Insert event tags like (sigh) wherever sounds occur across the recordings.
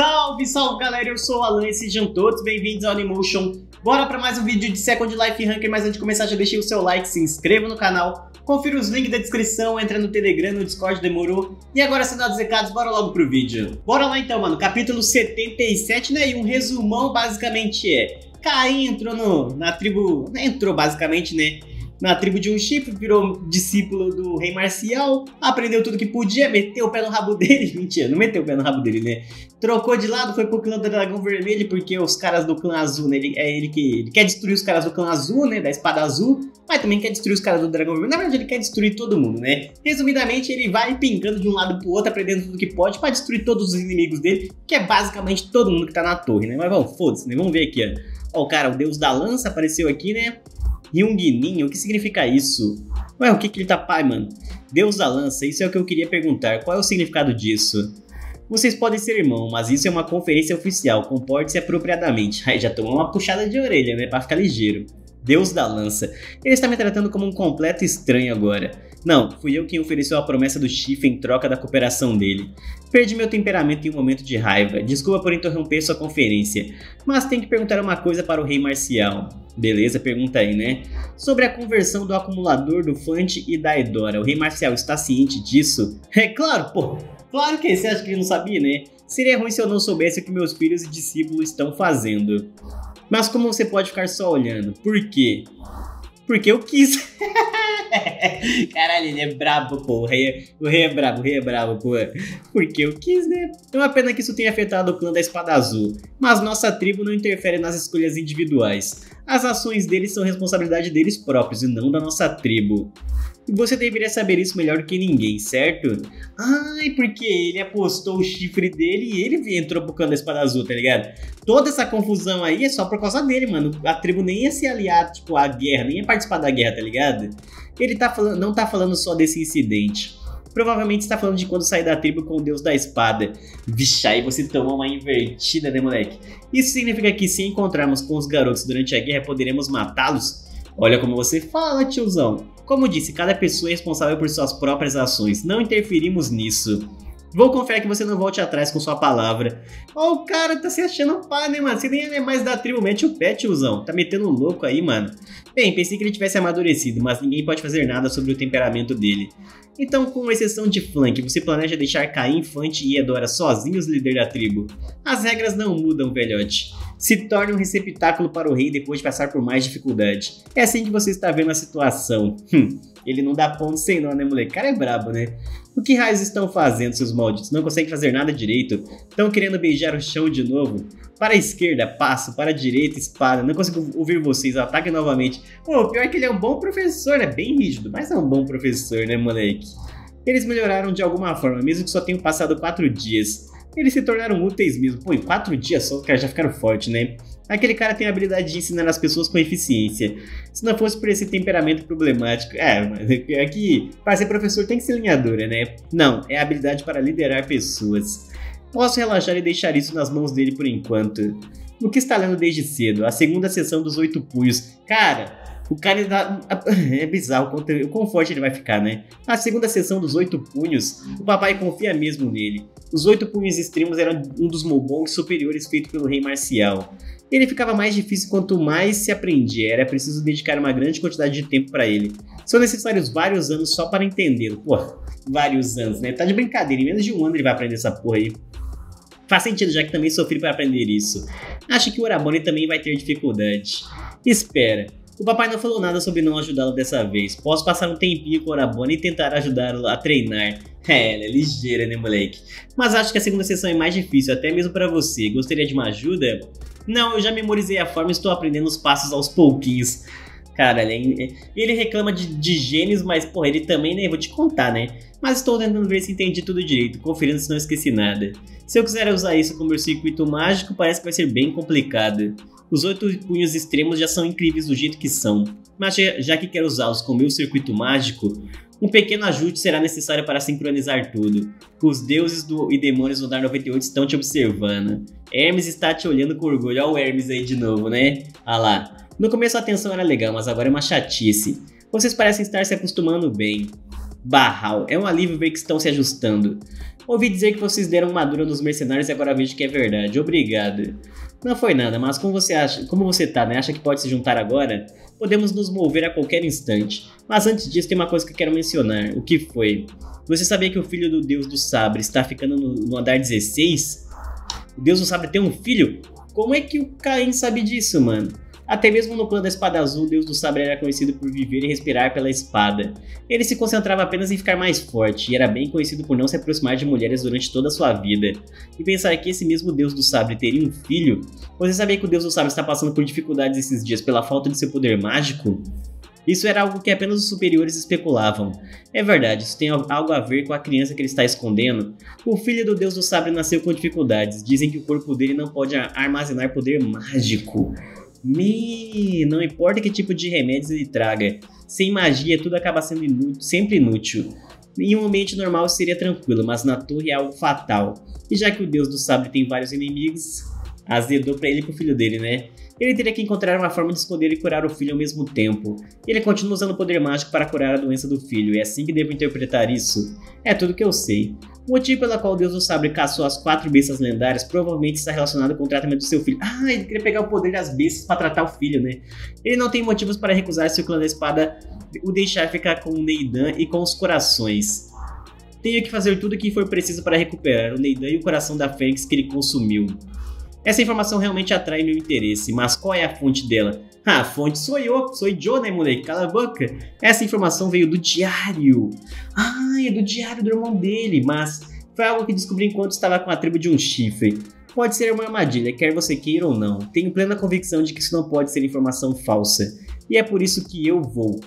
Salve, salve galera, eu sou o Alan e sejam todos bem-vindos ao Animation. Bora para mais um vídeo de Second Life Ranker, mas antes de começar já deixei o seu like, se inscreva no canal, confira os links da descrição, entra no Telegram, no Discord, demorou. E agora, sem dar os recados, bora logo pro vídeo. Bora lá então, mano, capítulo 77, né, e um resumão basicamente é... Caim entrou no, na tribo, entrou basicamente, né, na tribo de um chifre, virou discípulo do rei marcial, aprendeu tudo que podia, meteu o pé no rabo dele. (laughs) Mentira, não meteu o pé no rabo dele, né? Trocou de lado, foi pro clã do dragão vermelho, porque os caras do clã azul, né? Ele, é ele que ele quer destruir os caras do clã azul, né? Da espada azul, mas também quer destruir os caras do dragão vermelho. Na verdade, ele quer destruir todo mundo, né? Resumidamente, ele vai pingando de um lado pro outro, aprendendo tudo que pode para destruir todos os inimigos dele, que é basicamente todo mundo que tá na torre, né? Mas vamos, foda-se, né? Vamos ver aqui, ó. Ó, o cara, o deus da lança apareceu aqui, né? Yungnin, o que significa isso? Ué, o que que ele tá pai, mano? Deus da lança, isso é o que eu queria perguntar. Qual é o significado disso? Vocês podem ser irmão, mas isso é uma conferência oficial, comporte-se apropriadamente. Aí já tomou uma puxada de orelha, né, pra ficar ligeiro. Deus da lança. Ele está me tratando como um completo estranho agora. Não, fui eu quem ofereceu a promessa do chifre em troca da cooperação dele. Perdi meu temperamento em um momento de raiva. Desculpa por interromper sua conferência, mas tem que perguntar uma coisa para o rei marcial. Beleza, pergunta aí, né? Sobre a conversão do acumulador do Fante e da Edora. O rei marcial está ciente disso? É claro, pô. Claro que você acha que ele não sabia, né? Seria ruim se eu não soubesse o que meus filhos e discípulos estão fazendo. Mas como você pode ficar só olhando? Por quê? Porque eu quis. (laughs) Caralho, ele é brabo, pô. O rei, é, o rei é brabo, o rei é brabo, pô. Porque eu quis, né? É uma pena que isso tenha afetado o clã da Espada Azul. Mas nossa tribo não interfere nas escolhas individuais. As ações deles são responsabilidade deles próprios e não da nossa tribo. Você deveria saber isso melhor do que ninguém, certo? Ai, porque ele apostou o chifre dele e ele entrou cano da espada azul, tá ligado? Toda essa confusão aí é só por causa dele, mano. A tribo nem ia se aliar, tipo, à guerra, nem ia participar da guerra, tá ligado? Ele tá falando, não tá falando só desse incidente. Provavelmente está falando de quando sair da tribo com o deus da espada. Vixe, aí você tomou uma invertida, né, moleque? Isso significa que se encontrarmos com os garotos durante a guerra, poderemos matá-los? Olha como você fala, tiozão. Como disse, cada pessoa é responsável por suas próprias ações. Não interferimos nisso. Vou confiar que você não volte atrás com sua palavra. Ó, oh, o cara tá se achando pai, né, mano? Você nem é mais da tribo, mete o pé, tiozão. Tá metendo um louco aí, mano. Bem, pensei que ele tivesse amadurecido, mas ninguém pode fazer nada sobre o temperamento dele. Então, com exceção de Flank, você planeja deixar Caim, Fante e Edora sozinhos líder da tribo? As regras não mudam, velhote. Se torne um receptáculo para o rei depois de passar por mais dificuldade. É assim que você está vendo a situação. Hum, ele não dá ponto sem nó, né, moleque? Cara é brabo, né? O que raios estão fazendo, seus malditos? Não conseguem fazer nada direito? Estão querendo beijar o chão de novo? Para a esquerda, passo. Para a direita, espada. Não consigo ouvir vocês. Ataque novamente. Pô, o pior é que ele é um bom professor, né? Bem rígido, mas é um bom professor, né, moleque? Eles melhoraram de alguma forma, mesmo que só tenham passado quatro dias. Eles se tornaram úteis mesmo. Pô, em quatro dias só, os caras já ficaram fortes, né? Aquele cara tem a habilidade de ensinar as pessoas com eficiência. Se não fosse por esse temperamento problemático. É, mas (laughs) é que para ser professor tem que ser linhadora, né? Não, é habilidade para liderar pessoas. Posso relaxar e deixar isso nas mãos dele por enquanto. O que está lendo desde cedo? A segunda sessão dos oito punhos. Cara, o cara dá. (laughs) É bizarro o quão forte ele vai ficar, né? A segunda sessão dos oito punhos, o papai confia mesmo nele. Os oito punhos extremos eram um dos Mobongs superiores feito pelo rei marcial. Ele ficava mais difícil quanto mais se aprendia, era preciso dedicar uma grande quantidade de tempo para ele. São necessários vários anos só para entendê-lo. Pô, vários anos, né? Tá de brincadeira, em menos de um ano ele vai aprender essa porra aí. Faz sentido, já que também sofri para aprender isso. Acho que o Orabone também vai ter dificuldade. Espera, o papai não falou nada sobre não ajudá-lo dessa vez. Posso passar um tempinho com o Orabone e tentar ajudá-lo a treinar. (laughs) É, ela é ligeira, né, moleque? Mas acho que a segunda sessão é mais difícil, até mesmo para você. Gostaria de uma ajuda? Não, eu já memorizei a forma e estou aprendendo os passos aos pouquinhos. Cara, ele, ele reclama de, de gênios, mas, porra, ele também, né? Vou te contar, né? Mas estou tentando ver se entendi tudo direito, conferindo se não esqueci nada. Se eu quiser usar isso como meu circuito mágico, parece que vai ser bem complicado. Os oito punhos extremos já são incríveis do jeito que são, mas já que quero usá-los com meu circuito mágico, um pequeno ajuste será necessário para sincronizar tudo. Os deuses do, e demônios do Dar 98 estão te observando. Hermes está te olhando com orgulho. Olha o Hermes aí de novo, né? Ah lá. No começo a atenção era legal, mas agora é uma chatice. Vocês parecem estar se acostumando bem. Barral, é um alívio ver que estão se ajustando. Ouvi dizer que vocês deram uma dura nos mercenários e agora vejo que é verdade. Obrigado. Não foi nada, mas como você acha, como você tá, né? Acha que pode se juntar agora? Podemos nos mover a qualquer instante. Mas antes disso tem uma coisa que eu quero mencionar. O que foi? Você sabia que o filho do Deus do Sabre está ficando no, no andar 16? O Deus do Sabre tem um filho? Como é que o Caim sabe disso, mano? Até mesmo no plano da espada azul, Deus do Sabre era conhecido por viver e respirar pela espada. Ele se concentrava apenas em ficar mais forte, e era bem conhecido por não se aproximar de mulheres durante toda a sua vida. E pensar que esse mesmo Deus do Sabre teria um filho? Você sabia que o Deus do Sabre está passando por dificuldades esses dias pela falta de seu poder mágico? Isso era algo que apenas os superiores especulavam. É verdade, isso tem algo a ver com a criança que ele está escondendo. O filho do Deus do Sabre nasceu com dificuldades. Dizem que o corpo dele não pode armazenar poder mágico. Me, não importa que tipo de remédios ele traga, sem magia tudo acaba sendo inútil, sempre inútil. Em um ambiente normal seria tranquilo, mas na torre é algo fatal. E já que o deus do sabre tem vários inimigos, azedou para ele e pro filho dele, né? Ele teria que encontrar uma forma de esconder e curar o filho ao mesmo tempo. Ele continua usando o poder mágico para curar a doença do filho, é assim que devo interpretar isso? É tudo que eu sei. O motivo pelo qual Deus do Sabre caçou as quatro bestas lendárias provavelmente está relacionado com o tratamento do seu filho. Ah, ele queria pegar o poder das bestas para tratar o filho, né? Ele não tem motivos para recusar se o clã da espada o deixar ficar com o Neidan e com os corações. Tenho que fazer tudo o que for preciso para recuperar o Neidan e o coração da Fênix que ele consumiu. Essa informação realmente atrai meu interesse, mas qual é a fonte dela? Ah, a fonte sou eu, sou eu, né, moleque? Cala a boca. Essa informação veio do diário. Ah, é do diário do irmão dele, mas foi algo que descobri enquanto estava com a tribo de um chifre. Pode ser uma armadilha, quer você queira ou não. Tenho plena convicção de que isso não pode ser informação falsa. E é por isso que eu vou.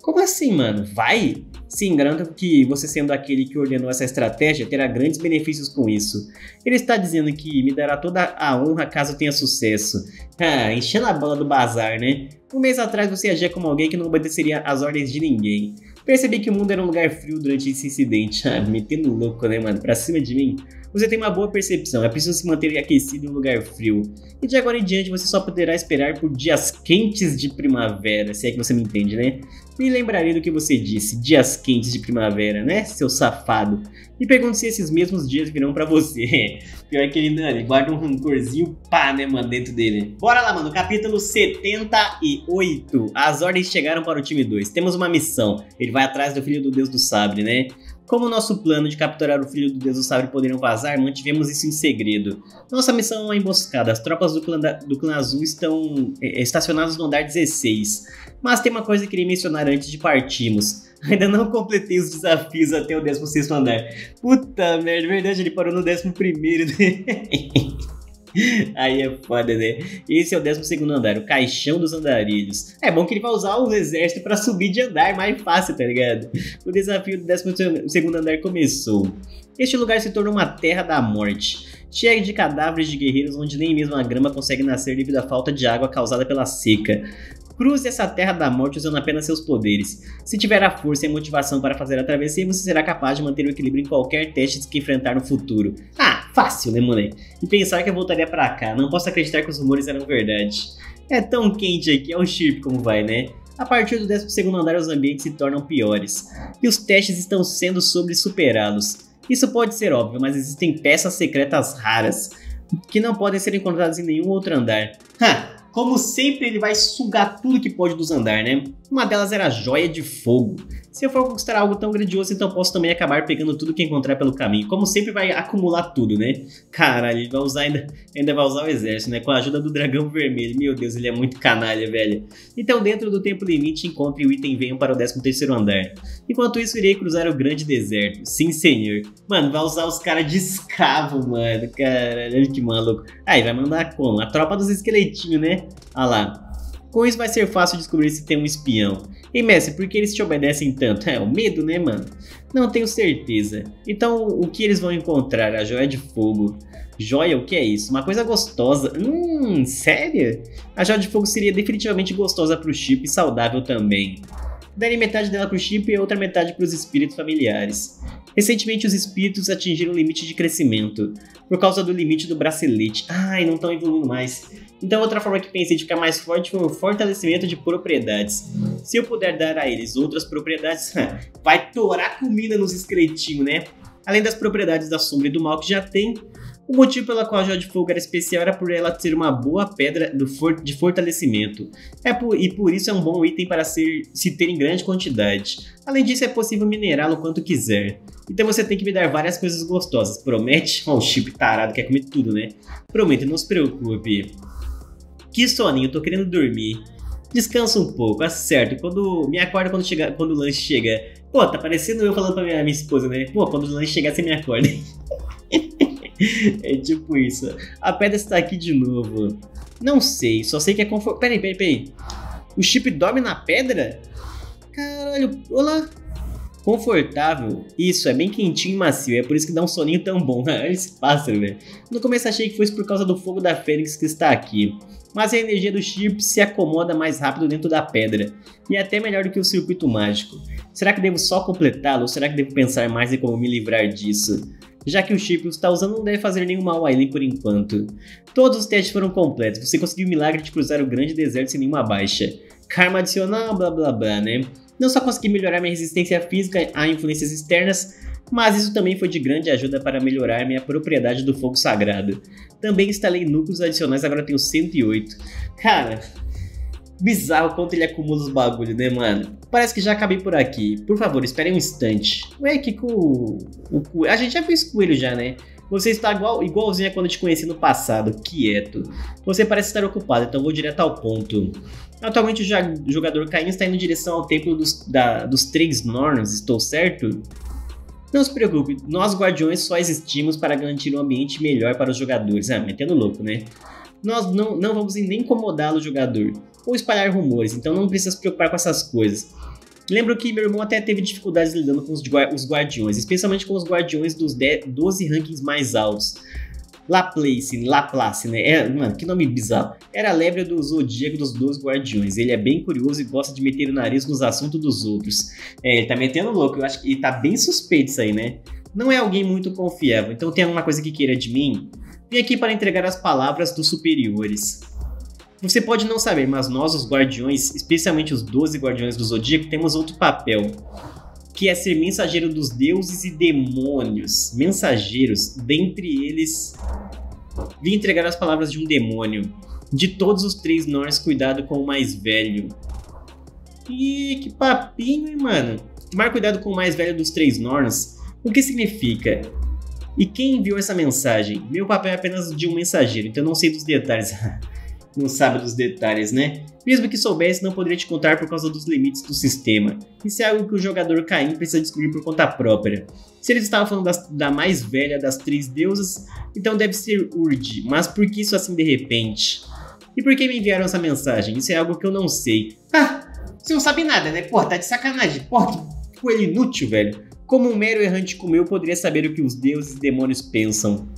Como assim, mano? Vai? Sim, garanto que você sendo aquele que ordenou essa estratégia terá grandes benefícios com isso. Ele está dizendo que me dará toda a honra caso tenha sucesso. Ah, enchendo a bola do bazar, né? Um mês atrás você agia como alguém que não obedeceria às ordens de ninguém. Percebi que o mundo era um lugar frio durante esse incidente. (laughs) Ah, metendo louco, né, mano? Pra cima de mim. Você tem uma boa percepção, é preciso se manter aquecido em um lugar frio. E de agora em diante você só poderá esperar por dias quentes de primavera, se é que você me entende, né? Me lembrarei do que você disse, dias quentes de primavera, né, seu safado? E pergunto se esses mesmos dias virão para você. (laughs) Pior que ele, ele guarda um rancorzinho pá, né, mano, dentro dele. Bora lá, mano, capítulo 78. As ordens chegaram para o time 2. Temos uma missão. Ele vai atrás do filho do deus do sabre, né? Como nosso plano de capturar o filho do Deus do Sabre poderiam vazar, mantivemos isso em segredo. Nossa missão é uma emboscada. As tropas do clã, da, do clã Azul estão é, estacionadas no andar 16. Mas tem uma coisa que queria mencionar antes de partirmos. (laughs) Ainda não completei os desafios até o 16 andar. Puta merda, verdade, ele parou no 11 primeiro. (laughs) Aí é foda, né? Esse é o 12 andar, o caixão dos andarilhos. É bom que ele vai usar o exército para subir de andar mais fácil, tá ligado? O desafio do 12 andar começou. Este lugar se tornou uma terra da morte, cheia de cadáveres de guerreiros onde nem mesmo a grama consegue nascer devido à falta de água causada pela seca. Cruze essa terra da morte usando apenas seus poderes. Se tiver a força e motivação para fazer a travessia, você será capaz de manter o equilíbrio em qualquer teste que enfrentar no futuro. Ah, fácil, né, moleque? E pensar que eu voltaria para cá. Não posso acreditar que os rumores eram verdade. É tão quente aqui, é o chip como vai, né? A partir do 12 andar, os ambientes se tornam piores. E os testes estão sendo sobre superados. Isso pode ser óbvio, mas existem peças secretas raras que não podem ser encontradas em nenhum outro andar. Ha! Como sempre, ele vai sugar tudo que pode dos andar, né? Uma delas era a joia de fogo. Se eu for conquistar algo tão grandioso, então posso também acabar pegando tudo que encontrar pelo caminho. Como sempre, vai acumular tudo, né? Caralho, ele vai usar ainda, ainda vai usar o exército, né? Com a ajuda do dragão vermelho. Meu Deus, ele é muito canalha, velho. Então, dentro do tempo limite, encontre o item e venham para o 13 andar. Enquanto isso, irei cruzar o grande deserto. Sim, senhor. Mano, vai usar os caras de escravo, mano. Caralho, que maluco. Aí, vai mandar como? A tropa dos esqueletinhos, né? Olha lá. Com isso vai ser fácil descobrir se tem um espião. E Messi, por que eles te obedecem tanto? É, o medo, né, mano? Não tenho certeza. Então, o que eles vão encontrar? A joia de fogo. Joia, o que é isso? Uma coisa gostosa. Hum, sério? A joia de fogo seria definitivamente gostosa pro chip e saudável também. Daria metade dela pro chip e outra metade para os espíritos familiares. Recentemente, os espíritos atingiram o limite de crescimento, por causa do limite do bracelete. Ai, não estão evoluindo mais. Então, outra forma que pensei de ficar mais forte foi o fortalecimento de propriedades. se eu puder dar a eles outras propriedades, (laughs) vai torar comida nos esqueletinhos, né? Além das propriedades da sombra e do mal que já tem, o motivo pela qual a joia de fogo era especial era por ela ter uma boa pedra for de fortalecimento. É por, e por isso é um bom item para ser, se ter em grande quantidade. Além disso, é possível minerá-lo quanto quiser. Então você tem que me dar várias coisas gostosas. Promete? (laughs) Oh, o chip tarado quer comer tudo, né? Prometo, não se preocupe. Que soninho, tô querendo dormir. Descansa um pouco, acerto. Quando me acorda quando, chega, quando o lanche chega. Pô, tá parecendo eu falando pra minha, minha esposa, né? Pô, quando o lanche chegar, você me acorda. (laughs) (laughs) é tipo isso. A pedra está aqui de novo. Não sei, só sei que é confortável. Peraí, peraí, peraí. O chip dorme na pedra? Caralho, olá. Confortável. Isso, é bem quentinho e macio. É por isso que dá um soninho tão bom. Olha (laughs) esse pássaro, velho. No começo achei que fosse por causa do fogo da Fênix que está aqui. Mas a energia do chip se acomoda mais rápido dentro da pedra. E é até melhor do que o circuito mágico. Será que devo só completá-lo ou será que devo pensar mais em como me livrar disso? Já que o chip que você está usando não deve fazer nenhum mal a ele por enquanto. Todos os testes foram completos, você conseguiu o milagre de cruzar o grande deserto sem nenhuma baixa. Karma adicional, blá blá blá, né? Não só consegui melhorar minha resistência física a influências externas, mas isso também foi de grande ajuda para melhorar minha propriedade do fogo sagrado. Também instalei núcleos adicionais, agora tenho 108. Cara, bizarro quanto ele acumula os bagulhos, né, mano? Parece que já acabei por aqui. Por favor, espere um instante. Ué, que com o, A gente já fez coelho já, né? Você está igual, igualzinho a quando te conheci no passado, quieto. Você parece estar ocupado, então vou direto ao ponto. Atualmente o jogador Caim está indo em direção ao templo dos, da, dos três Norns, estou certo? Não se preocupe, nós guardiões só existimos para garantir um ambiente melhor para os jogadores. Ah, metendo louco, né? Nós não, não vamos nem incomodá-lo, jogador ou espalhar rumores, então não precisa se preocupar com essas coisas. Lembro que meu irmão até teve dificuldades lidando com os, os guardiões, especialmente com os guardiões dos 10, 12 rankings mais altos. Laplace, Laplace, né? É, mano, que nome bizarro. Era a lebre do zodíaco dos 12 guardiões. Ele é bem curioso e gosta de meter o nariz nos assuntos dos outros. É, ele tá metendo louco, eu acho que ele tá bem suspeito isso aí, né? Não é alguém muito confiável, então tem alguma coisa que queira de mim? Vim aqui para entregar as palavras dos superiores. Você pode não saber, mas nós, os guardiões, especialmente os 12 guardiões do Zodíaco, temos outro papel, que é ser mensageiro dos deuses e demônios. Mensageiros, dentre eles, vim entregar as palavras de um demônio. De todos os três nós, cuidado com o mais velho. Ih, que papinho, hein, mano? Tomar cuidado com o mais velho dos três Norns, o que significa? E quem enviou essa mensagem? Meu papel é apenas de um mensageiro, então eu não sei dos detalhes. (laughs) não sabe dos detalhes, né? Mesmo que soubesse, não poderia te contar por causa dos limites do sistema. Isso é algo que o jogador Caim precisa descobrir por conta própria. Se eles estavam falando das, da mais velha das três deusas, então deve ser Urd, mas por que isso assim de repente? E por que me enviaram essa mensagem? Isso é algo que eu não sei. Ah, você não sabe nada, né? Porra, tá de sacanagem. Porra, que coelho inútil, velho. Como um mero errante como eu poderia saber o que os deuses e demônios pensam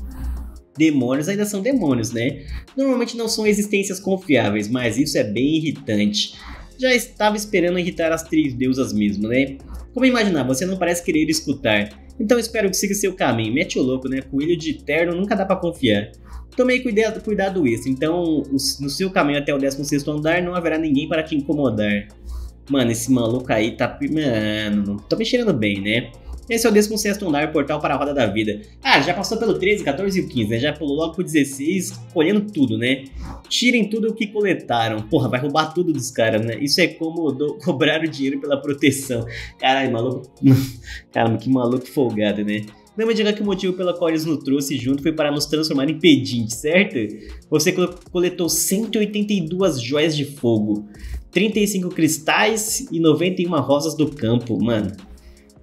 demônios ainda são demônios, né? Normalmente não são existências confiáveis, mas isso é bem irritante. Já estava esperando irritar as três deusas mesmo, né? Como imaginar, você não parece querer escutar. Então espero que siga seu caminho. Mete o louco, né? Coelho de terno nunca dá para confiar. Tomei cuidado, cuidado isso, então no seu caminho até o 16 andar não haverá ninguém para te incomodar. Mano, esse maluco aí tá. Mano, tô me cheirando bem, né? Esse é o 16 andar, portal para a roda da vida. Ah, já passou pelo 13, 14 e o 15, né? Já pulou logo pro 16, colhendo tudo, né? Tirem tudo o que coletaram. Porra, vai roubar tudo dos caras, né? Isso é como do, (laughs) cobrar o dinheiro pela proteção. Caralho, maluco. (laughs) Caramba, que maluco folgado, né? Não me diga que o motivo pelo qual eles nos trouxe junto foi para nos transformar em pedintes, certo? Você coletou 182 joias de fogo, 35 cristais e 91 rosas do campo, mano.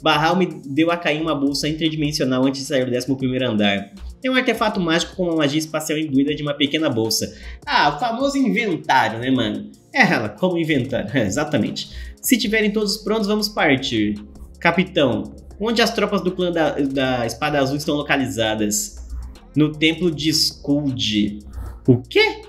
Barral me deu a cair uma bolsa interdimensional antes de sair do 11 andar. É um artefato mágico com uma magia espacial imbuída de uma pequena bolsa. Ah, o famoso inventário, né, mano? É ela, como inventário, é, (laughs) exatamente. Se tiverem todos prontos, vamos partir. Capitão, onde as tropas do clã da, da Espada Azul estão localizadas? No templo de Skuld. O quê?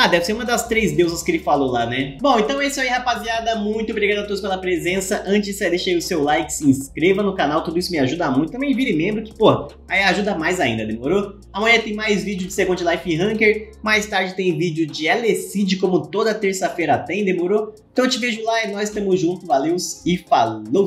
Ah, deve ser uma das três deusas que ele falou lá, né? Bom, então é isso aí, rapaziada. Muito obrigado a todos pela presença. Antes de sair, deixa aí o seu like, se inscreva no canal, tudo isso me ajuda muito. Também vire membro, que, pô, aí ajuda mais ainda, demorou? Amanhã tem mais vídeo de Second Life Ranker. Mais tarde tem vídeo de Elecid, como toda terça-feira tem, demorou? Então eu te vejo lá e nós estamos juntos. Valeu e falou!